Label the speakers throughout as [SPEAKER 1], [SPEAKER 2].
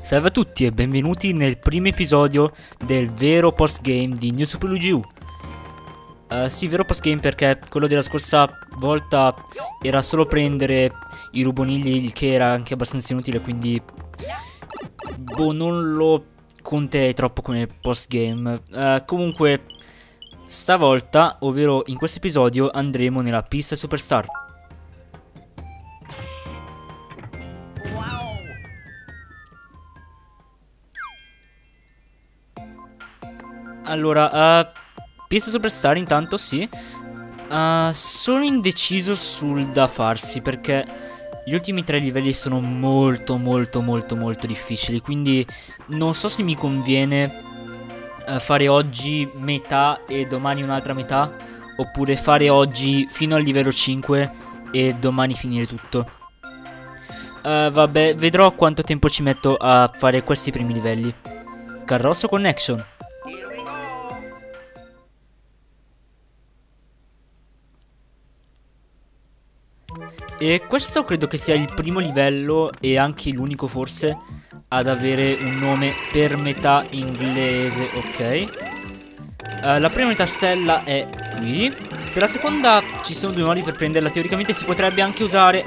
[SPEAKER 1] Salve a tutti e benvenuti nel primo episodio del vero postgame di New Super Luigi U. Uh, sì, vero postgame perché quello della scorsa volta era solo prendere i rubonigli, il che era anche abbastanza inutile, quindi... Boh, non lo conterei troppo come postgame. Uh, comunque, stavolta, ovvero in questo episodio, andremo nella pista Superstar. Allora, uh, pista Superstar intanto sì. Uh, sono indeciso sul da farsi perché gli ultimi tre livelli sono molto molto molto molto difficili. Quindi non so se mi conviene uh, fare oggi metà e domani un'altra metà. Oppure fare oggi fino al livello 5 e domani finire tutto. Uh, vabbè, vedrò quanto tempo ci metto a fare questi primi livelli. Carrosso Connection. E questo credo che sia il primo livello e anche l'unico forse ad avere un nome per metà inglese, ok. Uh, la prima metà stella è qui. Per la seconda ci sono due modi per prenderla. Teoricamente si potrebbe anche usare...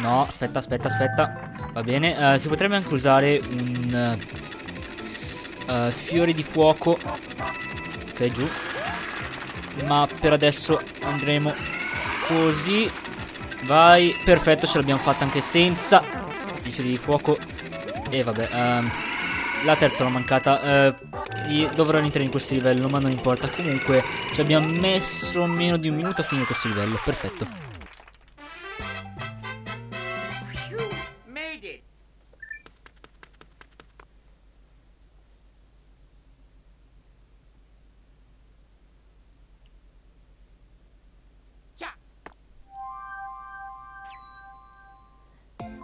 [SPEAKER 1] No, aspetta, aspetta, aspetta. Va bene, uh, si potrebbe anche usare un... Uh, fiore di fuoco. Ok, giù. Ma per adesso andremo così Vai, perfetto, ce l'abbiamo fatta anche senza i fili di fuoco. E vabbè, um, la terza l'ho mancata. Uh, dovrò entrare in questo livello, ma non importa. Comunque, ci abbiamo messo meno di un minuto a finire questo livello. Perfetto.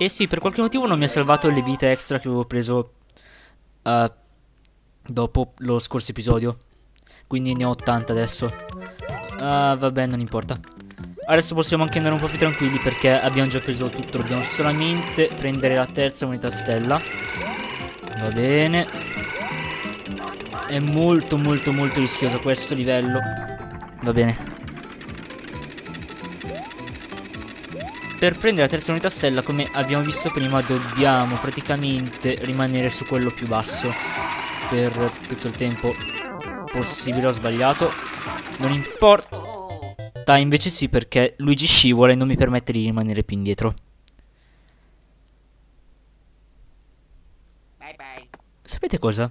[SPEAKER 1] E sì, per qualche motivo non mi ha salvato le vite extra che avevo preso uh, dopo lo scorso episodio. Quindi ne ho 80 adesso. Uh, vabbè, non importa. Adesso possiamo anche andare un po' più tranquilli perché abbiamo già preso tutto. Dobbiamo solamente prendere la terza unità stella. Va bene. È molto molto molto rischioso questo livello. Va bene. Per prendere la terza unità stella, come abbiamo visto prima, dobbiamo praticamente rimanere su quello più basso per tutto il tempo possibile. Ho sbagliato. Non importa, invece sì, perché Luigi scivola e non mi permette di rimanere più indietro. Sapete cosa?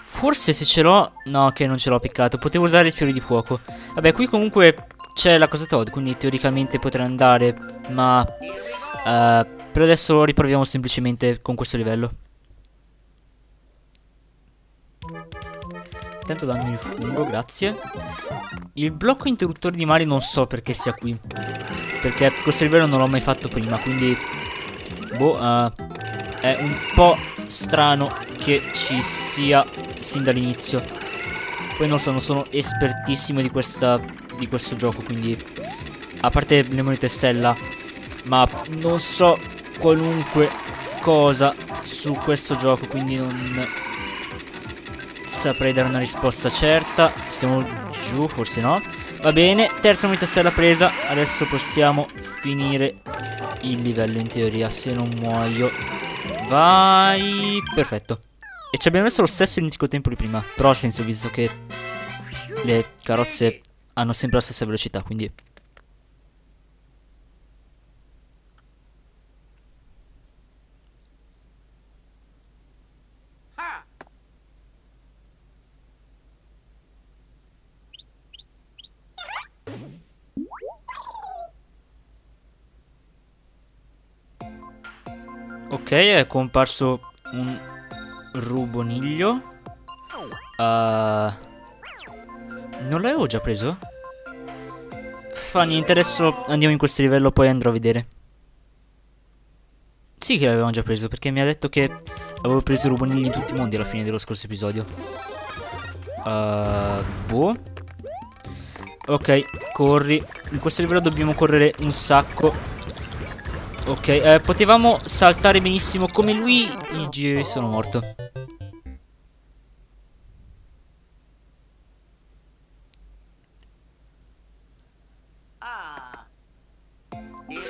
[SPEAKER 1] Forse se ce l'ho... No, che non ce l'ho peccato. Potevo usare il fiore di fuoco. Vabbè, qui comunque c'è la cosa Todd, quindi teoricamente potrei andare, ma uh, per adesso riproviamo semplicemente con questo livello. Intanto dammi il fungo, grazie. Il blocco interruttore di mare non so perché sia qui. Perché questo livello non l'ho mai fatto prima, quindi... Boh, uh, è un po' strano che ci sia sin dall'inizio. Poi non so, non sono espertissimo di questa di questo gioco, quindi a parte le monete stella, ma non so qualunque cosa su questo gioco, quindi non saprei dare una risposta certa. Stiamo giù, forse no. Va bene, terza moneta stella presa, adesso possiamo finire il livello in teoria, se non muoio. Vai, perfetto. E ci abbiamo messo lo stesso identico tempo di prima, però ha senso visto che le carrozze hanno sempre la stessa velocità, quindi... Ok, è comparso un ruboniglio. Uh, non l'avevo già preso? fa niente, adesso andiamo in questo livello, poi andrò a vedere. Sì che l'avevamo già preso, perché mi ha detto che avevo preso i in tutti i mondi alla fine dello scorso episodio. Uh, boh. Ok, corri. In questo livello dobbiamo correre un sacco. Ok, eh, potevamo saltare benissimo come lui. IG sono morto.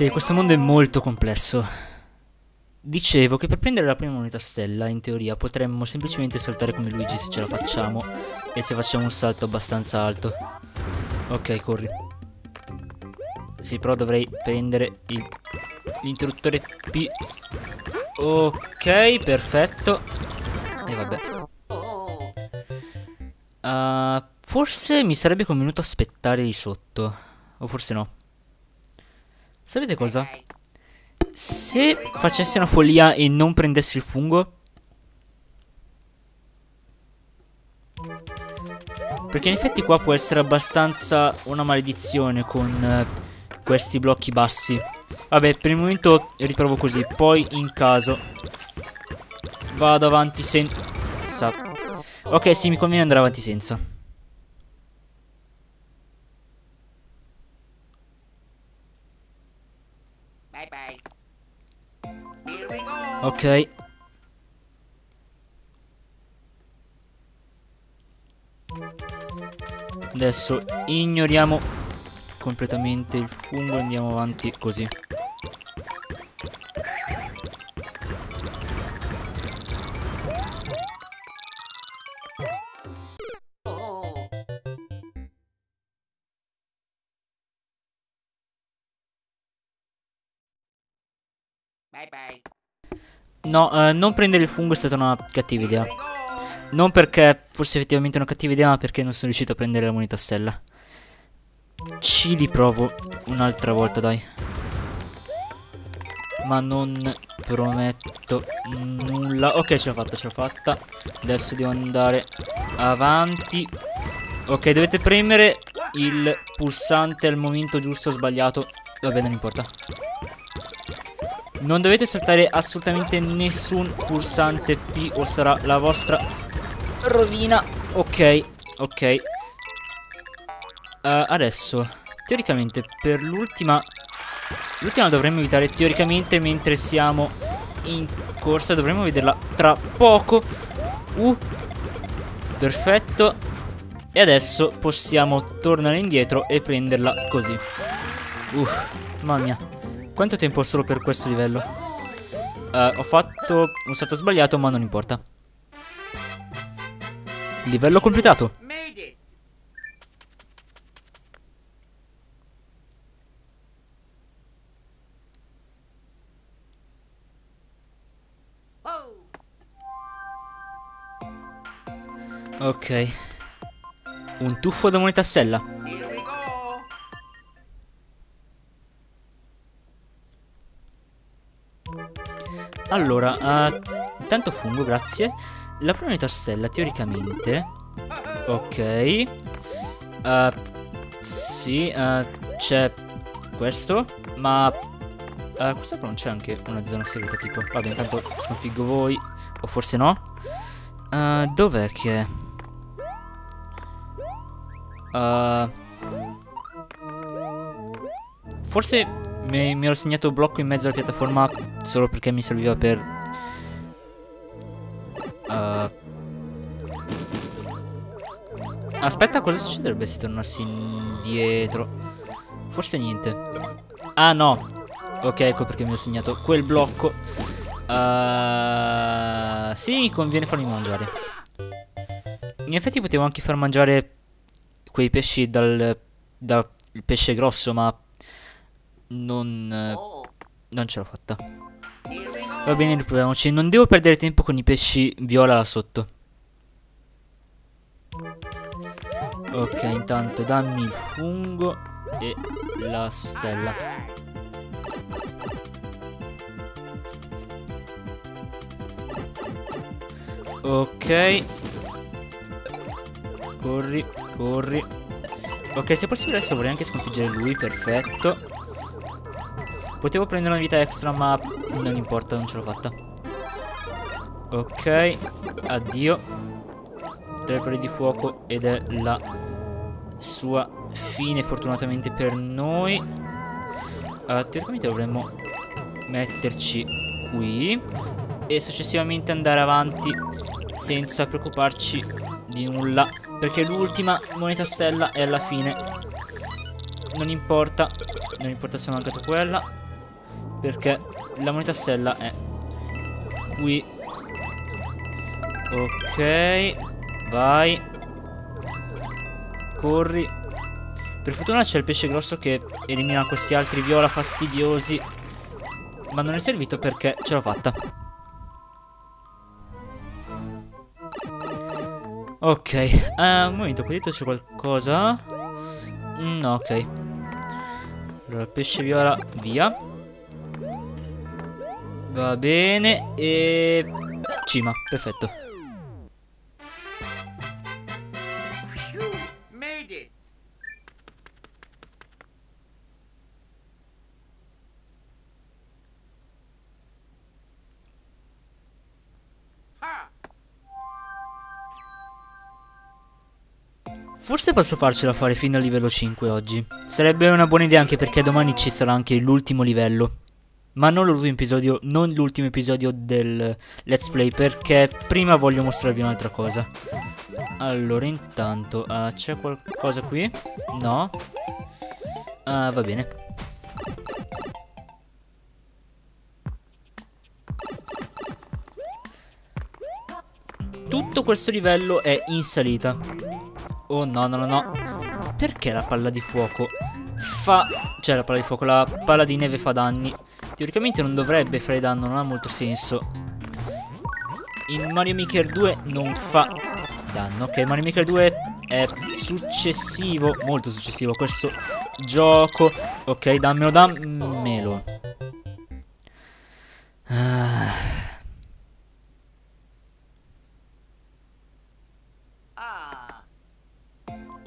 [SPEAKER 1] Sì, questo mondo è molto complesso. Dicevo che per prendere la prima moneta stella, in teoria, potremmo semplicemente saltare come Luigi se ce la facciamo e se facciamo un salto abbastanza alto. Ok, corri. Sì, però dovrei prendere l'interruttore P. Ok, perfetto. E vabbè. Uh, forse mi sarebbe convenuto aspettare lì sotto. O forse no. Sapete cosa? Se facessi una follia e non prendessi il fungo? Perché in effetti qua può essere abbastanza una maledizione con eh, questi blocchi bassi. Vabbè per il momento riprovo così Poi in caso Vado avanti senza Ok sì mi conviene andare avanti senza Ok. Adesso ignoriamo completamente il fungo e andiamo avanti così. Bye bye. No, eh, non prendere il fungo è stata una cattiva idea. Non perché fosse effettivamente una cattiva idea, ma perché non sono riuscito a prendere la moneta stella. Ci riprovo un'altra volta, dai. Ma non prometto nulla. Ok, ce l'ho fatta, ce l'ho fatta. Adesso devo andare avanti. Ok, dovete premere il pulsante al momento giusto o sbagliato. Va bene, non importa. Non dovete saltare assolutamente nessun pulsante P o sarà la vostra rovina. Ok, ok. Uh, adesso, teoricamente, per l'ultima... L'ultima dovremmo evitare teoricamente mentre siamo in corsa. Dovremmo vederla tra poco. Uh, perfetto. E adesso possiamo tornare indietro e prenderla così. Uh, mamma mia. Quanto tempo solo per questo livello? Uh, ho fatto un salto sbagliato, ma non importa. Livello completato. Ok. Un tuffo da moneta sella. Allora, uh, intanto fungo, grazie. La planeta stella, teoricamente... Ok. Uh, sì, uh, c'è questo, ma... Uh, questa non c'è anche una zona segreta tipo... Vabbè, intanto sconfiggo voi, o forse no. Uh, Dov'è che... Uh, forse mi, mi ero segnato blocco in mezzo alla piattaforma solo perché mi serviva per... Uh... Aspetta, cosa succederebbe se tornassi indietro? Forse niente. Ah, no. Ok, ecco perché mi ho segnato quel blocco. Uh... Sì, mi conviene farmi mangiare. In effetti potevo anche far mangiare quei pesci dal, dal pesce grosso, ma non, eh, non ce l'ho fatta. Va bene, riproviamoci. Non devo perdere tempo con i pesci viola là sotto. Ok, intanto dammi il fungo e la stella. Ok. Corri, corri. Ok, se possibile adesso vorrei anche sconfiggere lui, perfetto. Potevo prendere una vita extra ma non importa, non ce l'ho fatta. Ok, addio. Tre pali di fuoco ed è la sua fine fortunatamente per noi. Uh, teoricamente dovremmo metterci qui e successivamente andare avanti senza preoccuparci di nulla perché l'ultima moneta stella è alla fine non importa non importa se ho mancato quella perché la moneta stella è qui ok vai corri per fortuna c'è il pesce grosso che elimina questi altri viola fastidiosi ma non è servito perché ce l'ho fatta Ok, uh, un momento, qui dentro c'è qualcosa? Mm, no, ok. Allora, pesce viola, via. Va bene, e... Cima, perfetto. Forse posso farcela fare fino a livello 5 oggi. Sarebbe una buona idea anche perché domani ci sarà anche l'ultimo livello. Ma non l'ultimo episodio, non l'ultimo episodio del let's play perché prima voglio mostrarvi un'altra cosa. Allora, intanto, uh, c'è qualcosa qui? No. Uh, va bene. Tutto questo livello è in salita. Oh no, no, no, no. Perché la palla di fuoco fa... Cioè la palla di fuoco, la palla di neve fa danni. Teoricamente non dovrebbe fare danno, non ha molto senso. In Mario Maker 2 non fa danno. Ok, Mario Maker 2 è successivo, molto successivo a questo gioco. Ok, dammelo, dammelo. Ah...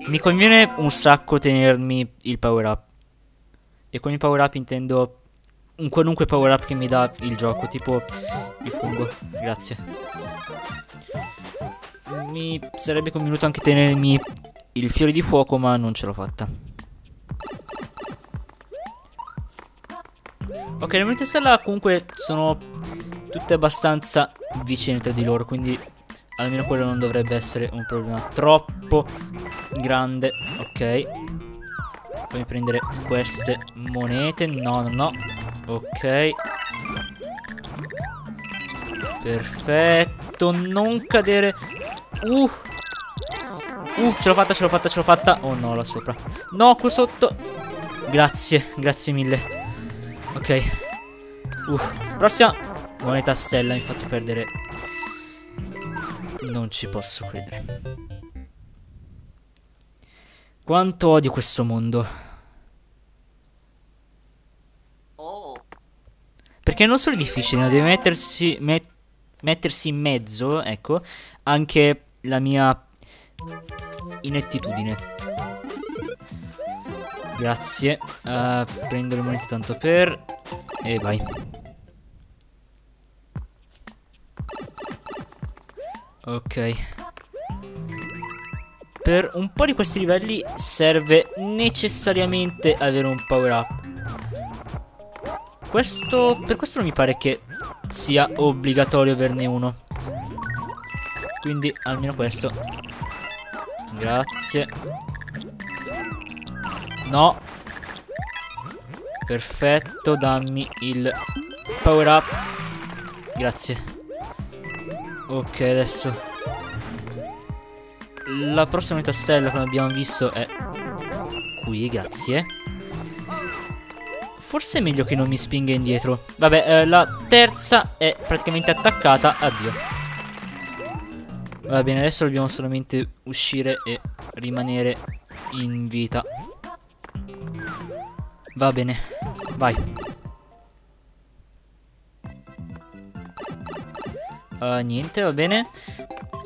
[SPEAKER 1] Mi conviene un sacco tenermi il power up. E con il power up intendo un qualunque power up che mi dà il gioco, tipo il fungo. Grazie. Mi sarebbe convenuto anche tenermi il fiore di fuoco, ma non ce l'ho fatta. Ok, le monete stella comunque sono tutte abbastanza vicine tra di loro, quindi almeno quello non dovrebbe essere un problema troppo grande ok fammi prendere queste monete no no no ok. Perfetto non cadere. Uh. Uh ce l'ho fatta ce l'ho fatta ce l'ho fatta. Oh no là sopra. No qui sotto. Grazie grazie mille. Ok. Uh prossima. Moneta stella mi ha fatto perdere. Non ci posso credere. Quanto odio questo mondo. Oh. Perché non solo è difficile, ma deve mettersi, met mettersi in mezzo, ecco, anche la mia inettitudine. Grazie. Uh, prendo le monete tanto per... E vai. Ok. Per un po' di questi livelli serve necessariamente avere un power up. Questo, per questo non mi pare che sia obbligatorio averne uno. Quindi almeno questo. Grazie. No. Perfetto, dammi il power up. Grazie. Ok, adesso La prossima unità stella come abbiamo visto è Qui, grazie Forse è meglio che non mi spinga indietro Vabbè, eh, la terza è praticamente attaccata Addio Va bene, adesso dobbiamo solamente uscire e rimanere in vita Va bene, vai Uh, niente, va bene.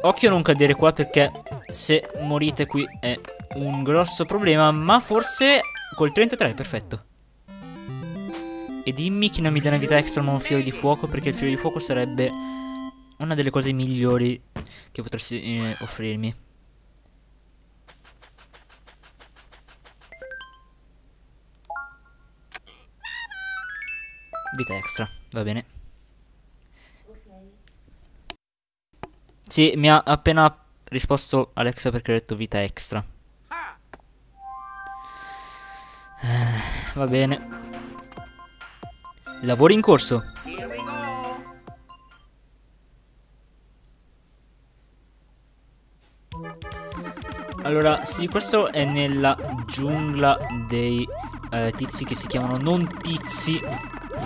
[SPEAKER 1] Occhio a non cadere qua perché se morite qui è un grosso problema. Ma forse col 33, perfetto. E dimmi che non mi dà una vita extra ma un fiore di fuoco perché il fiore di fuoco sarebbe una delle cose migliori che potresti eh, offrirmi. Vita extra, va bene. Sì, mi ha appena risposto Alexa perché ho detto vita extra. Eh, va bene. Lavori in corso. Allora, sì, questo è nella giungla dei eh, tizi che si chiamano non tizi,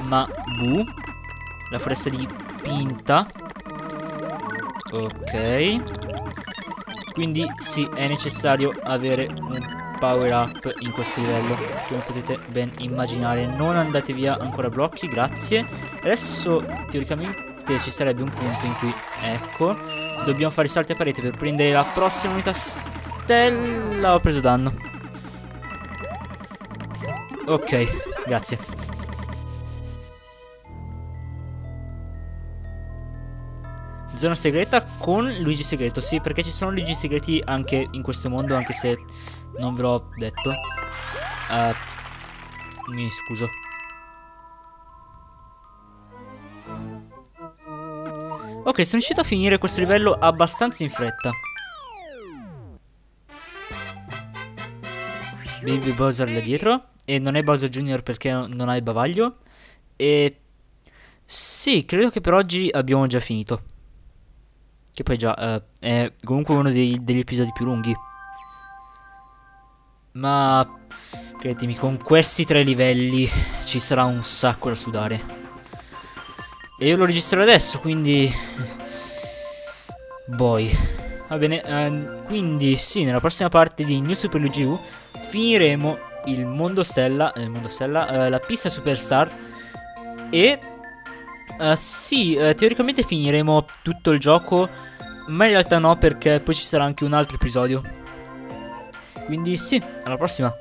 [SPEAKER 1] ma bu. La foresta di Pinta. Ok. Quindi sì, è necessario avere un power up in questo livello. Come potete ben immaginare. Non andate via ancora blocchi, grazie. Adesso teoricamente ci sarebbe un punto in cui, ecco, dobbiamo fare salti a parete per prendere la prossima unità stella. Ho preso danno. Ok, grazie. Zona segreta con Luigi segreto. Sì, perché ci sono Luigi segreti anche in questo mondo, anche se non ve l'ho detto. Uh, mi scuso. Ok, sono riuscito a finire questo livello abbastanza in fretta. Baby Bowser là dietro. E non è Bowser Jr. perché non ha il bavaglio. E... Sì, credo che per oggi abbiamo già finito. Che poi già uh, è comunque uno dei, degli episodi più lunghi. Ma credetemi, con questi tre livelli ci sarà un sacco da sudare. E io lo registro adesso, quindi... Boy. Va bene, uh, quindi sì, nella prossima parte di New Super Luigi U finiremo il mondo stella, eh, mondo stella, uh, la pista superstar e Uh, sì, uh, teoricamente finiremo tutto il gioco, ma in realtà no perché poi ci sarà anche un altro episodio. Quindi sì, alla prossima.